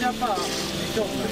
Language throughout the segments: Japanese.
先把鱼钓出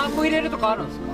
何分入れるとかあるんですか？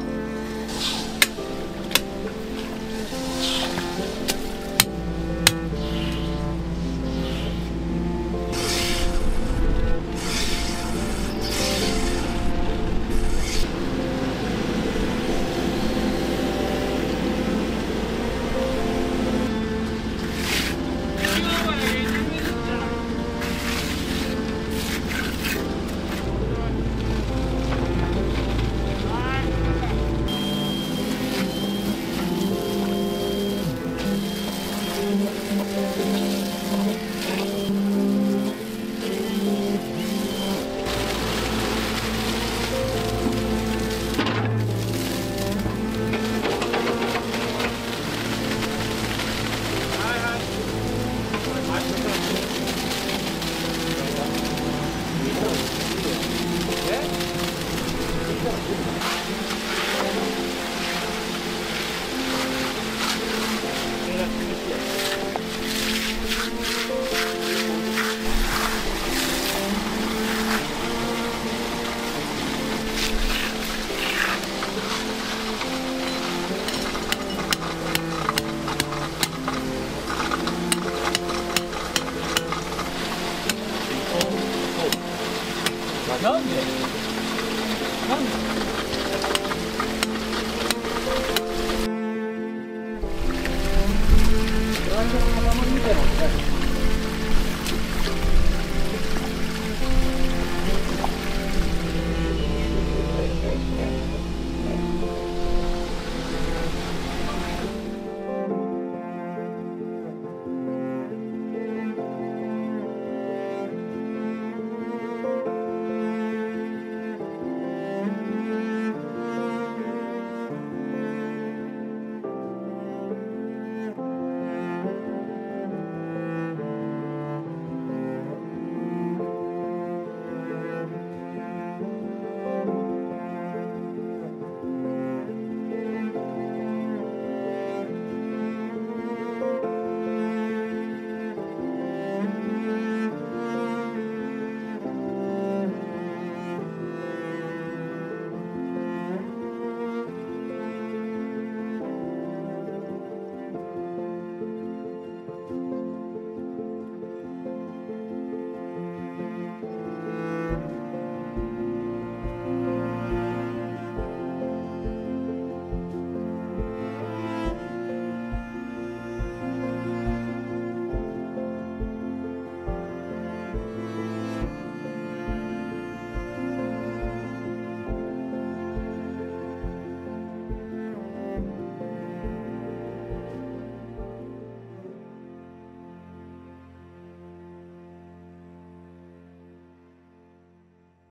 鏡みたいなのを着たいです。